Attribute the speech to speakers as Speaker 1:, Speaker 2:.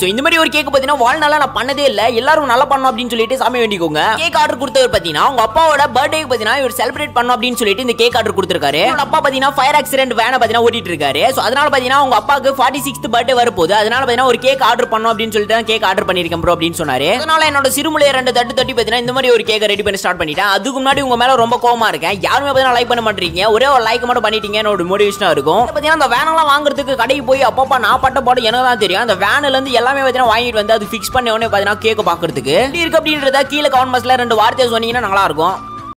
Speaker 1: So இந்த மாதிரி ஒரு கேக் பாத்தீங்கன்னா வாழ்நாள நான் பண்ணதே இல்ல. எல்லாரும் நல்லா பண்ணணும் அப்படின்னு சொல்லிட்டு சாமி வேண்டிக்கோங்க. கேக் ஆர்டர் கொடுத்தவர் பாத்தீங்கன்னா உங்க அப்பாவோட பர்த்டே பாத்தீங்கன்னா இவர் செலிப்ரேட் பண்ணணும் அப்படின்னு சொல்லிட்டு இந்த கேக் ஆர்டர் கொடுத்துருக்காரு. அப்பா பாத்தீங்கன்னா ஃபயர் ஆக்சிடென்ட் வேனை பார்த்தீங்கன்னா ஓட்டிட்டு இருக்காரு ஸோ அதனால பார்த்தீங்கன்னா உங்க அப்பாவுக்கு ஃபார்ட்டி சிக்ஸ்த் பர்த்டே வரப்போகுது. அதனால பார்த்தீங்கன்னா ஒரு கேக் ஆர்டர் பண்ணணும் அப்படின்னு சொல்லிட்டு தான் கேக் ஆர்டர் பண்ணியிருக்கேன் ப்ரோ அப்படின்னு சொன்னாரு. அதனால என்னோட சிறுமுலையை ரெண்டு தட்டு தட்டி பார்த்தீங்கன்னா இந்த மாதிரி ஒரு கேக் ரெடி பண்ணி ஸ்டார்ட் பண்ணிட்டேன். அதுக்கு முன்னாடி உங்க மேல ரொம்ப கோவமா இருக்கேன். யாருமே பார்த்தீங்கன்னா லைக் பண்ண மாட்டீங்க ஒரே ஒரு லைக் மட்டும் பண்ணிட்டீங்க என்னோட மோட்டிவேஷனா இருக்கும். பார்த்தீங்கன்னா அந்த வேனெல்லாம் வாங்குறதுக்கு கடைக்கு போய் அப்பப்பா நான் பட்ட பாடம் எனக்கு தான் தெரியும். அந்த வேன்ல இருந்து எல்லாமே பார்த்தீங்கன்னா வாங்கிட்டு வந்து அது ஃபிக்ஸ் பண்ண உடனே பார்த்தீங்கன்னா கேக் பார்க்கறதுக்கு. எப்படி இருக்கு அப்படின்றத கீழே கமெண்ட் ரெண்டு வார்த்தையை சொன்னீங்கன்னா நல்லா இருக்கும்